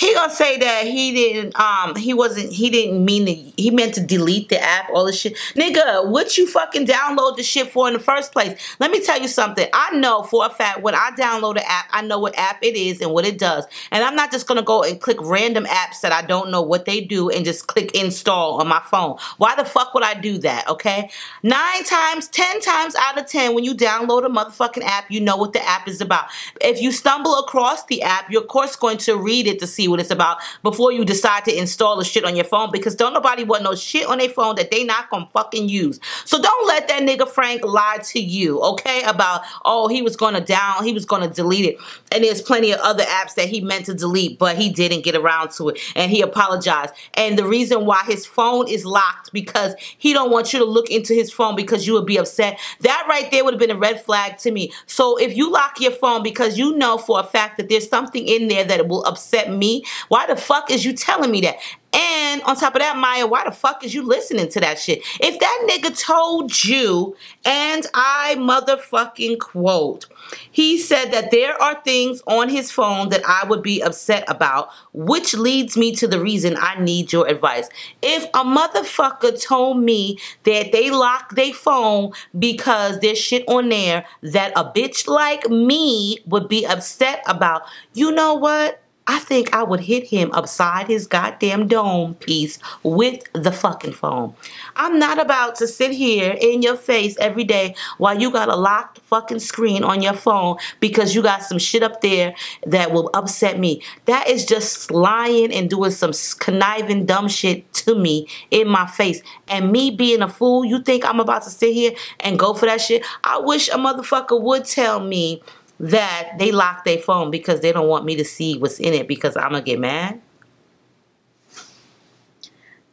he gonna say that he didn't um he wasn't he didn't mean to he meant to delete the app all the shit. Nigga what you fucking download the shit for in the first place? Let me tell you something. I know for a fact when i download an app i know what app it is and what it does. And i'm not just gonna go and click random apps that i don't know what they do and just click install on my phone. Why the fuck would i do that okay? Nine times ten times out of ten when you download a motherfucking app you know what the app is about. If you stumble across the app you're of course going to read it to see what it's about before you decide to install the shit on your phone because don't nobody want no shit on their phone that they not gonna fucking use. So don't let that nigga Frank lie to you, okay? About, oh, he was gonna down, he was gonna delete it. And there's plenty of other apps that he meant to delete, but he didn't get around to it. And he apologized. And the reason why his phone is locked because he don't want you to look into his phone because you would be upset. That right there would have been a red flag to me. So if you lock your phone because you know for a fact that there's something in there that will upset me why the fuck is you telling me that? And on top of that, Maya, why the fuck is you listening to that shit? If that nigga told you, and I motherfucking quote, he said that there are things on his phone that I would be upset about, which leads me to the reason I need your advice. If a motherfucker told me that they lock their phone because there's shit on there that a bitch like me would be upset about, you know what? I think I would hit him upside his goddamn dome piece with the fucking phone. I'm not about to sit here in your face every day while you got a locked fucking screen on your phone because you got some shit up there that will upset me. That is just lying and doing some conniving dumb shit to me in my face. And me being a fool, you think I'm about to sit here and go for that shit? I wish a motherfucker would tell me that they lock their phone because they don't want me to see what's in it because I'm going to get mad.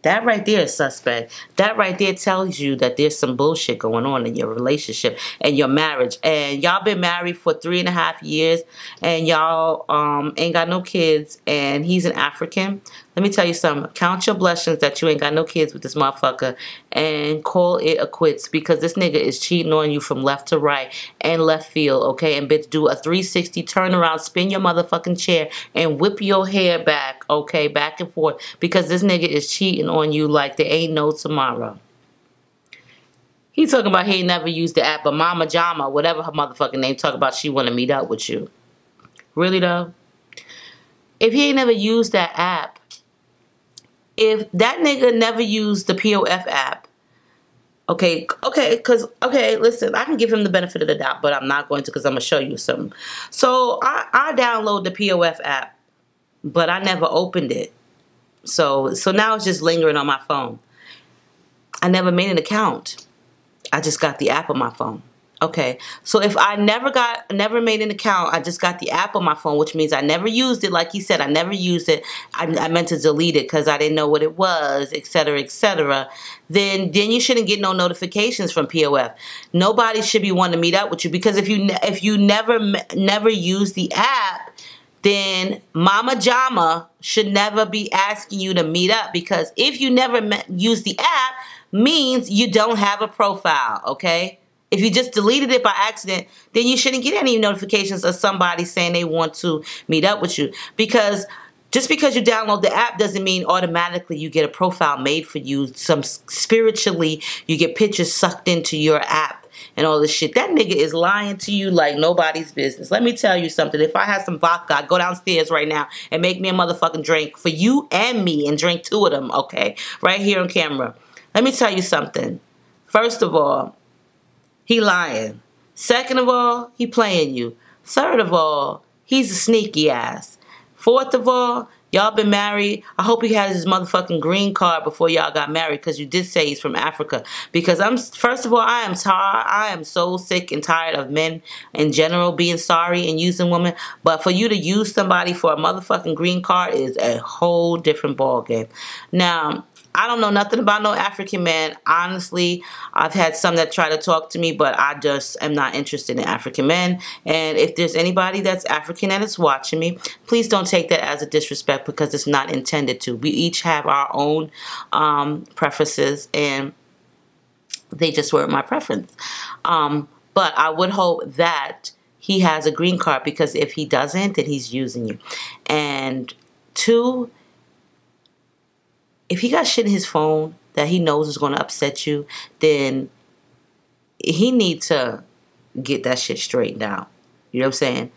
That right there is suspect. That right there tells you that there's some bullshit going on in your relationship and your marriage. And y'all been married for three and a half years and y'all um, ain't got no kids and he's an African. Let me tell you something. Count your blessings that you ain't got no kids with this motherfucker and call it a quits because this nigga is cheating on you from left to right and left field, okay? And bitch, do a 360 turnaround, spin your motherfucking chair and whip your hair back, okay? Back and forth because this nigga is cheating on you like there ain't no tomorrow. He talking about he never used the app, but Mama Jama, whatever her motherfucking name, talk about she want to meet up with you. Really though? If he ain't never used that app, if that nigga never used the POF app, okay, okay, because, okay, listen, I can give him the benefit of the doubt, but I'm not going to because I'm going to show you something. So I, I download the POF app, but I never opened it. So, so now it's just lingering on my phone. I never made an account. I just got the app on my phone. Okay, so if I never got, never made an account, I just got the app on my phone, which means I never used it. Like he said, I never used it. I, I meant to delete it because I didn't know what it was, etc., etc. Then, then you shouldn't get no notifications from POF. Nobody should be wanting to meet up with you because if you if you never never use the app, then Mama Jama should never be asking you to meet up because if you never use the app, means you don't have a profile. Okay. If you just deleted it by accident, then you shouldn't get any notifications of somebody saying they want to meet up with you. Because just because you download the app doesn't mean automatically you get a profile made for you. Some spiritually, you get pictures sucked into your app and all this shit. That nigga is lying to you like nobody's business. Let me tell you something. If I had some vodka, I'd go downstairs right now and make me a motherfucking drink for you and me and drink two of them, okay? Right here on camera. Let me tell you something. First of all, he lying. Second of all, he playing you. Third of all, he's a sneaky ass. Fourth of all, y'all been married. I hope he has his motherfucking green card before y'all got married because you did say he's from Africa. Because I'm, first of all, I am tired. I am so sick and tired of men in general being sorry and using women. But for you to use somebody for a motherfucking green card is a whole different ball game. Now, I don't know nothing about no African man. Honestly, I've had some that try to talk to me, but I just am not interested in African men. And if there's anybody that's African that is watching me, please don't take that as a disrespect because it's not intended to. We each have our own um, preferences and they just weren't my preference. Um, but I would hope that he has a green card because if he doesn't, then he's using you. And two, if he got shit in his phone that he knows is going to upset you, then he needs to get that shit straightened out. You know what I'm saying?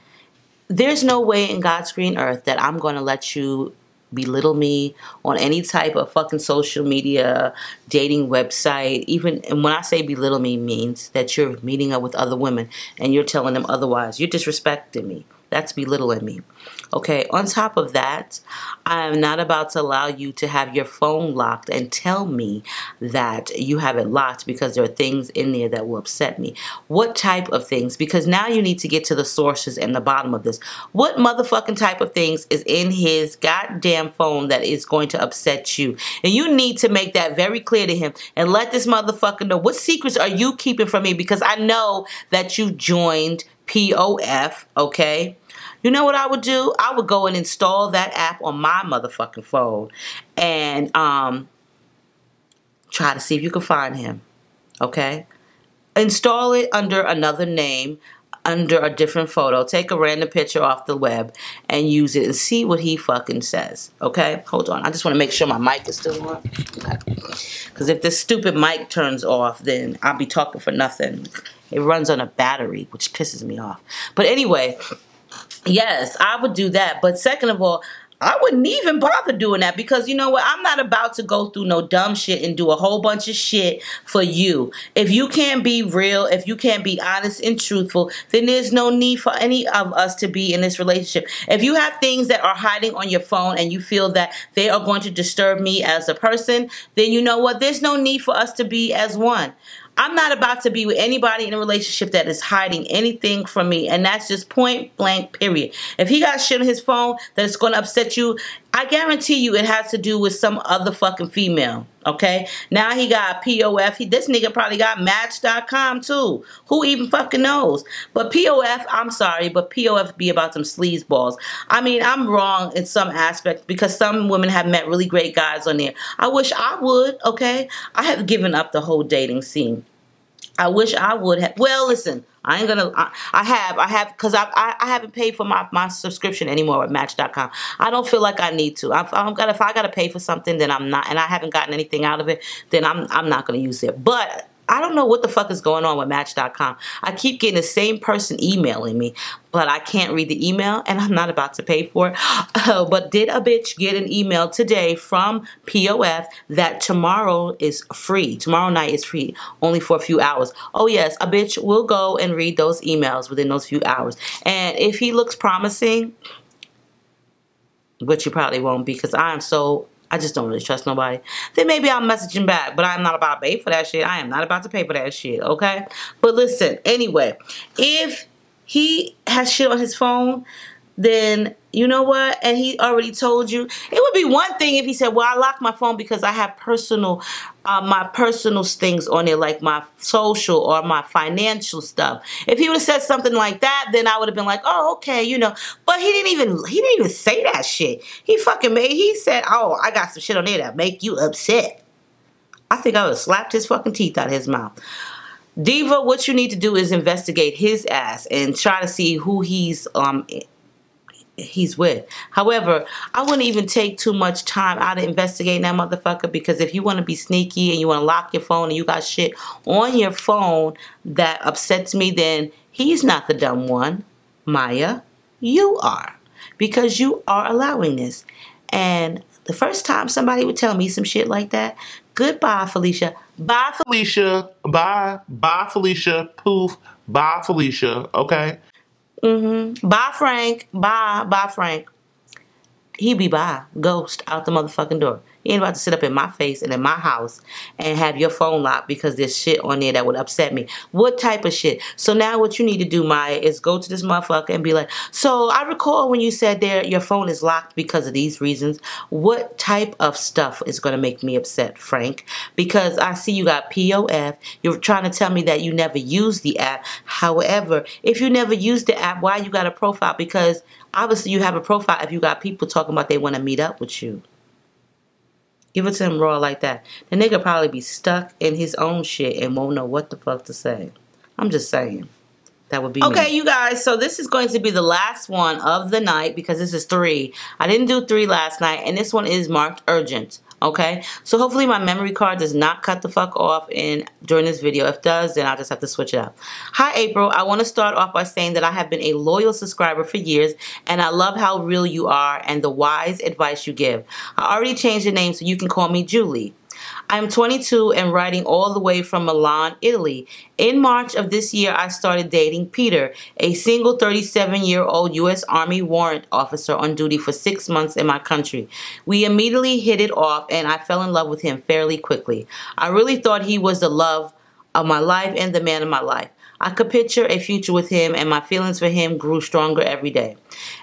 There's no way in God's green earth that I'm going to let you belittle me on any type of fucking social media, dating website. Even and when I say belittle me means that you're meeting up with other women and you're telling them otherwise. You're disrespecting me. That's belittling me. Okay, on top of that, I am not about to allow you to have your phone locked and tell me that you have it locked because there are things in there that will upset me. What type of things? Because now you need to get to the sources and the bottom of this. What motherfucking type of things is in his goddamn phone that is going to upset you? And you need to make that very clear to him and let this motherfucker know what secrets are you keeping from me because I know that you joined POF, okay? You know what I would do? I would go and install that app on my motherfucking phone and um, try to see if you can find him. Okay? Install it under another name, under a different photo. Take a random picture off the web and use it and see what he fucking says. Okay? Hold on. I just want to make sure my mic is still on. Because if this stupid mic turns off, then I'll be talking for nothing. It runs on a battery, which pisses me off. But anyway, Yes, I would do that. But second of all, I wouldn't even bother doing that because you know what? I'm not about to go through no dumb shit and do a whole bunch of shit for you. If you can't be real, if you can't be honest and truthful, then there's no need for any of us to be in this relationship. If you have things that are hiding on your phone and you feel that they are going to disturb me as a person, then you know what? There's no need for us to be as one. I'm not about to be with anybody in a relationship that is hiding anything from me. And that's just point blank, period. If he got shit on his phone that's going to upset you, I guarantee you it has to do with some other fucking female. Okay? Now he got POF. He, this nigga probably got Match.com too. Who even fucking knows? But POF, I'm sorry, but POF be about some sleaze balls. I mean, I'm wrong in some aspects because some women have met really great guys on there. I wish I would, okay? I have given up the whole dating scene. I wish I would have. Well, listen, I ain't gonna. I, I have. I have because I, I, I haven't paid for my my subscription anymore at Match.com. I don't feel like I need to. I, I'm got if I gotta pay for something, then I'm not, and I haven't gotten anything out of it, then I'm I'm not gonna use it. But I don't know what the fuck is going on with Match.com. I keep getting the same person emailing me, but I can't read the email and I'm not about to pay for it. Uh, but did a bitch get an email today from POF that tomorrow is free? Tomorrow night is free, only for a few hours. Oh yes, a bitch will go and read those emails within those few hours. And if he looks promising, which you probably won't because I am so I just don't really trust nobody. Then maybe I'll message him back, but I'm not about to pay for that shit. I am not about to pay for that shit, okay? But listen, anyway, if he has shit on his phone, then you know what? And he already told you. It would be one thing if he said, "Well, I locked my phone because I have personal, uh, my personal things on it, like my social or my financial stuff." If he would have said something like that, then I would have been like, "Oh, okay," you know. But he didn't even he didn't even say that shit. He fucking made. He said, "Oh, I got some shit on there that make you upset." I think I would have slapped his fucking teeth out of his mouth. Diva, what you need to do is investigate his ass and try to see who he's um he's with. However, I wouldn't even take too much time out of investigating that motherfucker because if you want to be sneaky and you want to lock your phone and you got shit on your phone that upsets me, then he's not the dumb one. Maya, you are because you are allowing this. And the first time somebody would tell me some shit like that, goodbye, Felicia. Bye, Felicia. Bye. Bye, Felicia. Poof. Bye, Felicia. Okay. Mm-hmm. Bye, Frank. Bye. Bye, Frank. He be bye. Ghost out the motherfucking door. You ain't about to sit up in my face and in my house and have your phone locked because there's shit on there that would upset me. What type of shit? So now what you need to do, Maya, is go to this motherfucker and be like, so I recall when you said there your phone is locked because of these reasons. What type of stuff is going to make me upset, Frank? Because I see you got POF. You're trying to tell me that you never used the app. However, if you never used the app, why you got a profile? Because obviously you have a profile if you got people talking about they want to meet up with you. Give it to him raw like that. The nigga probably be stuck in his own shit and won't know what the fuck to say. I'm just saying. That would be Okay, me. you guys. So this is going to be the last one of the night because this is three. I didn't do three last night, and this one is marked urgent okay? So hopefully my memory card does not cut the fuck off in during this video. If does then I'll just have to switch it up. Hi April. I want to start off by saying that I have been a loyal subscriber for years and I love how real you are and the wise advice you give. I already changed the name so you can call me Julie I'm 22 and writing all the way from Milan, Italy. In March of this year, I started dating Peter, a single 37-year-old U.S. Army warrant officer on duty for six months in my country. We immediately hit it off and I fell in love with him fairly quickly. I really thought he was the love of my life and the man of my life. I could picture a future with him and my feelings for him grew stronger every day.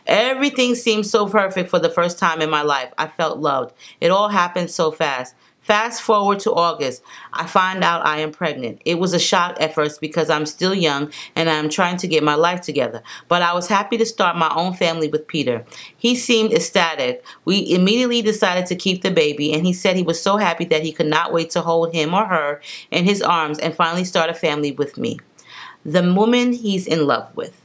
Everything seemed so perfect for the first time in my life. I felt loved. It all happened so fast. Fast forward to August, I find out I am pregnant. It was a shock at first because I'm still young and I'm trying to get my life together. But I was happy to start my own family with Peter. He seemed ecstatic. We immediately decided to keep the baby and he said he was so happy that he could not wait to hold him or her in his arms and finally start a family with me. The woman he's in love with.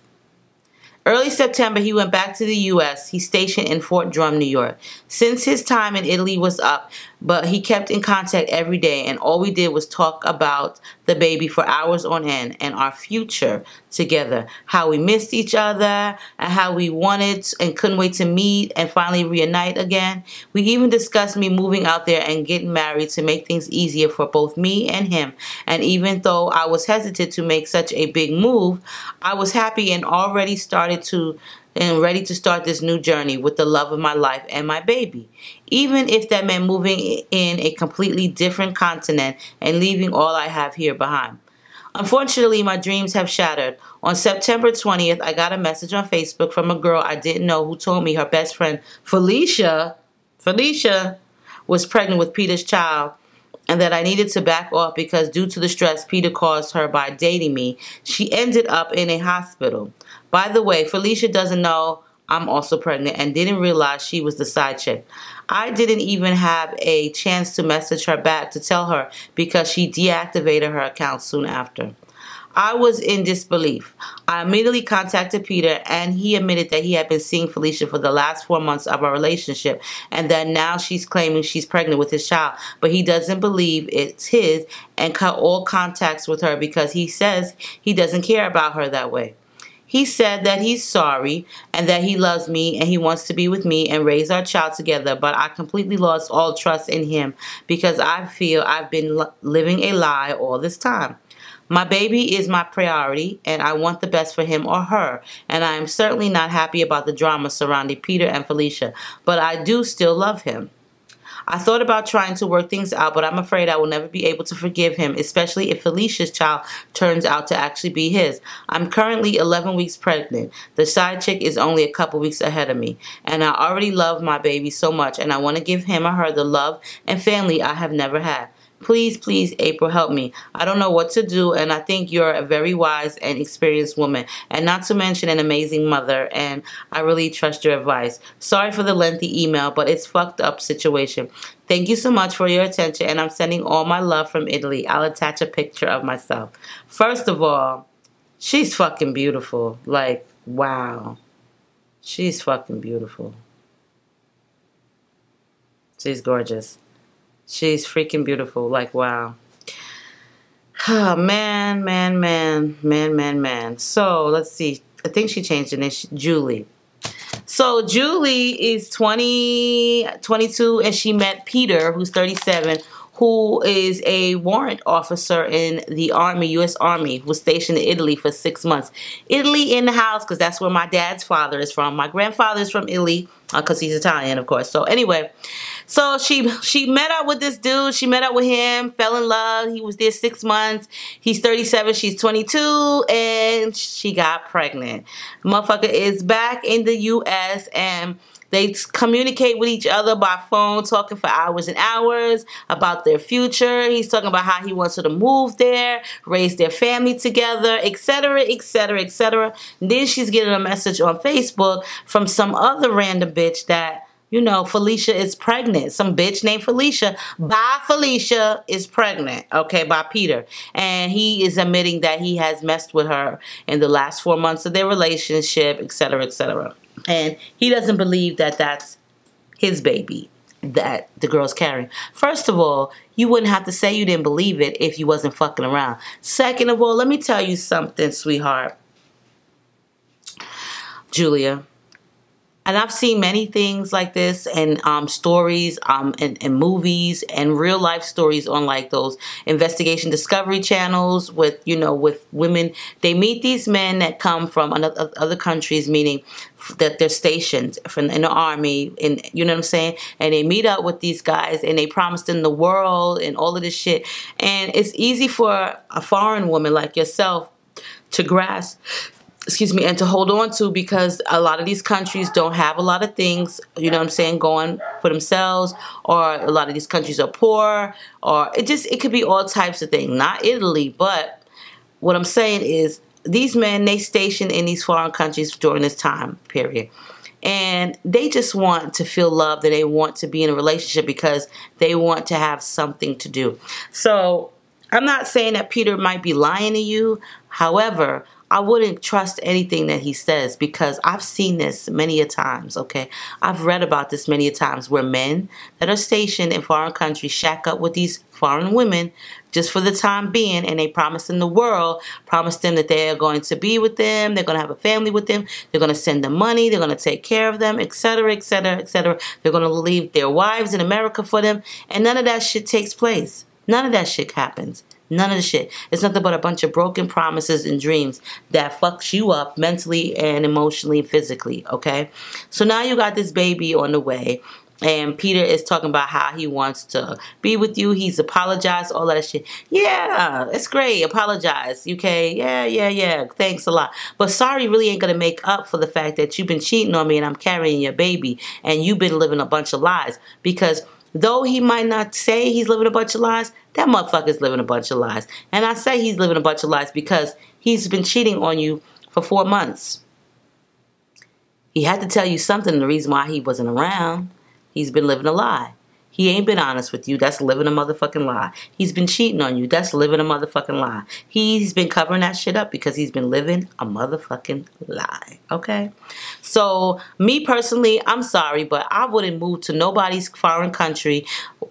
Early September, he went back to the U.S. He's stationed in Fort Drum, New York. Since his time in Italy was up, but he kept in contact every day, and all we did was talk about the baby for hours on end and our future together. How we missed each other, and how we wanted and couldn't wait to meet and finally reunite again. We even discussed me moving out there and getting married to make things easier for both me and him. And even though I was hesitant to make such a big move, I was happy and already started to and ready to start this new journey with the love of my life and my baby. Even if that meant moving in a completely different continent and leaving all I have here behind. Unfortunately, my dreams have shattered. On September 20th, I got a message on Facebook from a girl I didn't know who told me her best friend, Felicia, Felicia, was pregnant with Peter's child and that I needed to back off because due to the stress Peter caused her by dating me, she ended up in a hospital. By the way, Felicia doesn't know I'm also pregnant and didn't realize she was the side chick. I didn't even have a chance to message her back to tell her because she deactivated her account soon after. I was in disbelief. I immediately contacted Peter and he admitted that he had been seeing Felicia for the last four months of our relationship and that now she's claiming she's pregnant with his child. But he doesn't believe it's his and cut all contacts with her because he says he doesn't care about her that way. He said that he's sorry and that he loves me and he wants to be with me and raise our child together, but I completely lost all trust in him because I feel I've been living a lie all this time. My baby is my priority and I want the best for him or her, and I am certainly not happy about the drama surrounding Peter and Felicia, but I do still love him. I thought about trying to work things out, but I'm afraid I will never be able to forgive him, especially if Felicia's child turns out to actually be his. I'm currently 11 weeks pregnant. The side chick is only a couple weeks ahead of me, and I already love my baby so much, and I want to give him or her the love and family I have never had. Please, please, April, help me. I don't know what to do, and I think you're a very wise and experienced woman, and not to mention an amazing mother, and I really trust your advice. Sorry for the lengthy email, but it's fucked up situation. Thank you so much for your attention, and I'm sending all my love from Italy. I'll attach a picture of myself. First of all, she's fucking beautiful. Like, wow. She's fucking beautiful. She's gorgeous. She's freaking beautiful. Like, wow. Oh, man, man, man, man, man, man. So, let's see. I think she changed the name. Julie. So, Julie is 20, 22, and she met Peter, who's 37, who is a warrant officer in the Army, U.S. Army, who was stationed in Italy for six months. Italy in the house, because that's where my dad's father is from. My grandfather is from Italy, because uh, he's Italian, of course. So, anyway, so she she met up with this dude. She met up with him, fell in love. He was there six months. He's 37, she's 22, and she got pregnant. Motherfucker is back in the U.S. and they communicate with each other by phone, talking for hours and hours about their future. He's talking about how he wants her to move there, raise their family together, etc., etc., etc. Then she's getting a message on Facebook from some other random bitch that you know, Felicia is pregnant. Some bitch named Felicia by Felicia is pregnant, okay, by Peter. And he is admitting that he has messed with her in the last four months of their relationship, etc., etc. And he doesn't believe that that's his baby that the girl's carrying. First of all, you wouldn't have to say you didn't believe it if you wasn't fucking around. Second of all, let me tell you something, sweetheart. Julia, and I've seen many things like this and um, stories um, and, and, movies and real life stories on like those investigation discovery channels with, you know, with women. They meet these men that come from other countries, meaning that they're stationed from in the army and you know what I'm saying and they meet up with these guys and they promise them the world and all of this shit and it's easy for a foreign woman like yourself to grasp excuse me, and to hold on to because a lot of these countries don't have a lot of things, you know what I'm saying, going for themselves, or a lot of these countries are poor, or it just, it could be all types of things. Not Italy, but what I'm saying is these men, they stationed in these foreign countries during this time period. And they just want to feel love, that they want to be in a relationship because they want to have something to do. So I'm not saying that Peter might be lying to you. However, I wouldn't trust anything that he says because I've seen this many a times, okay? I've read about this many a times where men that are stationed in foreign countries shack up with these foreign women just for the time being and they promise them the world, promise them that they are going to be with them, they're going to have a family with them, they're going to send them money, they're going to take care of them, etc., etc., etc. They're going to leave their wives in America for them and none of that shit takes place. None of that shit happens. None of the shit. It's nothing but a bunch of broken promises and dreams that fucks you up mentally and emotionally and physically, okay? So now you got this baby on the way. And Peter is talking about how he wants to be with you. He's apologized, all that shit. Yeah, it's great. Apologize. Okay. Yeah, yeah, yeah. Thanks a lot. But sorry really ain't to make up for the fact that you've been cheating on me and I'm carrying your baby and you've been living a bunch of lies. Because though he might not say he's living a bunch of lies, that motherfucker's living a bunch of lies. And I say he's living a bunch of lies because he's been cheating on you for four months. He had to tell you something, the reason why he wasn't around. He's been living a lie. He ain't been honest with you. That's living a motherfucking lie. He's been cheating on you. That's living a motherfucking lie. He's been covering that shit up because he's been living a motherfucking lie. Okay? So, me personally, I'm sorry, but I wouldn't move to nobody's foreign country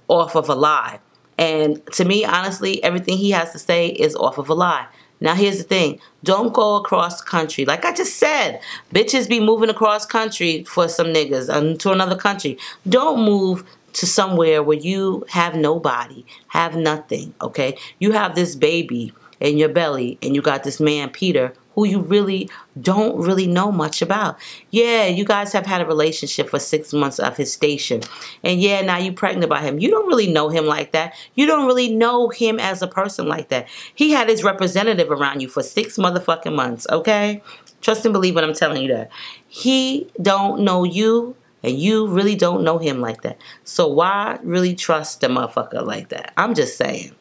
off of a lie. And to me, honestly, everything he has to say is off of a lie. Now, here's the thing. Don't go across country. Like I just said, bitches be moving across country for some niggas um, to another country. Don't move to somewhere where you have nobody, have nothing, okay? You have this baby in your belly and you got this man, Peter, who you really don't really know much about. Yeah, you guys have had a relationship for six months of his station. And yeah, now you're pregnant by him. You don't really know him like that. You don't really know him as a person like that. He had his representative around you for six motherfucking months, okay? Trust and believe what I'm telling you that. He don't know you and you really don't know him like that. So why really trust the motherfucker like that? I'm just saying.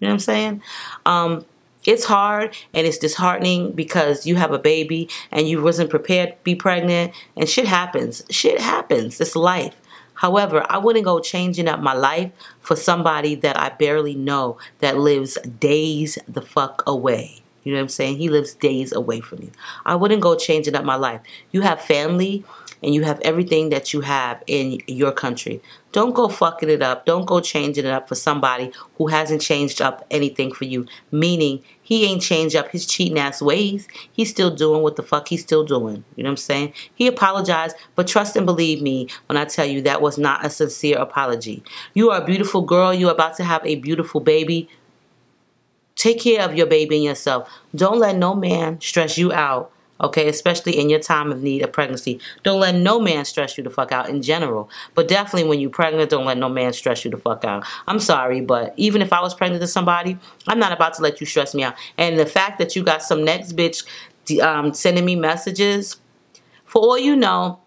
You know what I'm saying? Um, it's hard and it's disheartening because you have a baby and you wasn't prepared to be pregnant and shit happens. Shit happens. It's life. However, I wouldn't go changing up my life for somebody that I barely know that lives days the fuck away. You know what I'm saying? He lives days away from you. I wouldn't go changing up my life. You have family and you have everything that you have in your country. Don't go fucking it up. Don't go changing it up for somebody who hasn't changed up anything for you. Meaning, he ain't changed up his cheating ass ways. He's still doing what the fuck he's still doing. You know what I'm saying? He apologized, but trust and believe me when I tell you that was not a sincere apology. You are a beautiful girl. You're about to have a beautiful baby. Take care of your baby and yourself. Don't let no man stress you out okay? Especially in your time of need of pregnancy. Don't let no man stress you the fuck out in general. But definitely when you're pregnant, don't let no man stress you the fuck out. I'm sorry, but even if I was pregnant to somebody, I'm not about to let you stress me out. And the fact that you got some next bitch um, sending me messages, for all you know,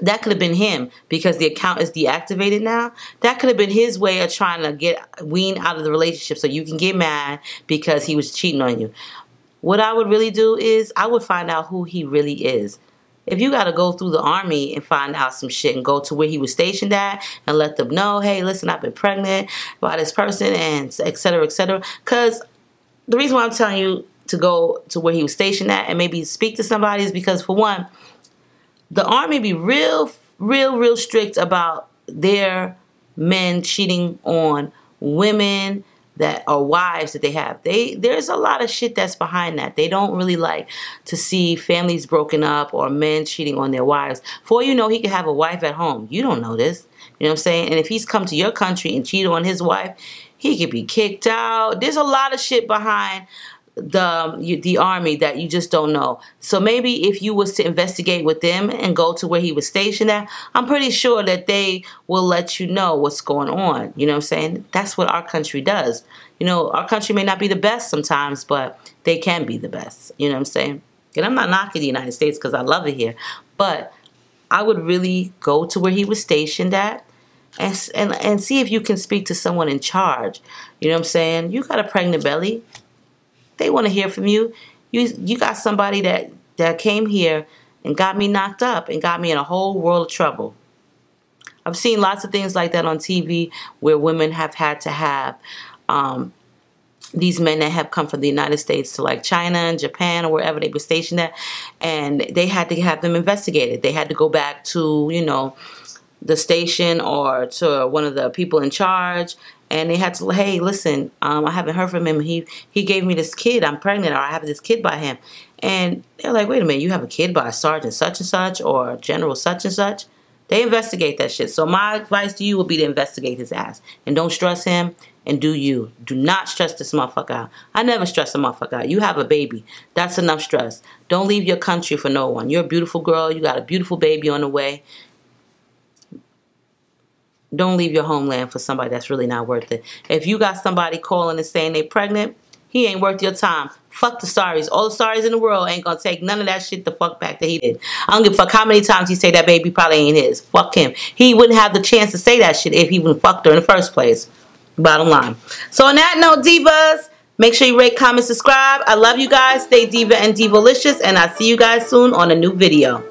that could have been him because the account is deactivated now. That could have been his way of trying to get wean out of the relationship so you can get mad because he was cheating on you. What I would really do is I would find out who he really is. If you got to go through the army and find out some shit and go to where he was stationed at and let them know, hey, listen, I've been pregnant by this person and et cetera, et cetera. Because the reason why I'm telling you to go to where he was stationed at and maybe speak to somebody is because, for one, the army be real, real, real strict about their men cheating on women that are wives that they have. They there's a lot of shit that's behind that. They don't really like to see families broken up or men cheating on their wives. For you know, he could have a wife at home. You don't know this. You know what I'm saying? And if he's come to your country and cheated on his wife, he could be kicked out. There's a lot of shit behind the the army that you just don't know. So maybe if you was to investigate with them and go to where he was stationed at, I'm pretty sure that they will let you know what's going on. You know what I'm saying? That's what our country does. You know, our country may not be the best sometimes, but they can be the best. You know what I'm saying? And I'm not knocking the United States because I love it here, but I would really go to where he was stationed at and, and, and see if you can speak to someone in charge. You know what I'm saying? You got a pregnant belly. They want to hear from you. You you got somebody that that came here and got me knocked up and got me in a whole world of trouble. I've seen lots of things like that on TV where women have had to have um, these men that have come from the United States to like China and Japan or wherever they were stationed at, and they had to have them investigated. They had to go back to, you know, the station or to one of the people in charge and they had to hey listen um, i haven't heard from him. He he gave me this kid. I'm pregnant. Or i have this kid by him. And they're like wait a minute you have a kid by sergeant such and such or general such and such? They investigate that shit. So my advice to you would be to investigate his ass. And don't stress him. And do you. Do not stress this motherfucker out. I never stress a motherfucker out. You have a baby. That's enough stress. Don't leave your country for no one. You're a beautiful girl. You got a beautiful baby on the way don't leave your homeland for somebody that's really not worth it. If you got somebody calling and saying they pregnant, he ain't worth your time. Fuck the stories. All the stories in the world ain't gonna take none of that shit the fuck back that he did. I don't give a fuck how many times he say that baby probably ain't his. Fuck him. He wouldn't have the chance to say that shit if he would fucked her in the first place. Bottom line. So on that note, divas, make sure you rate, comment, subscribe. I love you guys. Stay diva and divalicious, and I'll see you guys soon on a new video.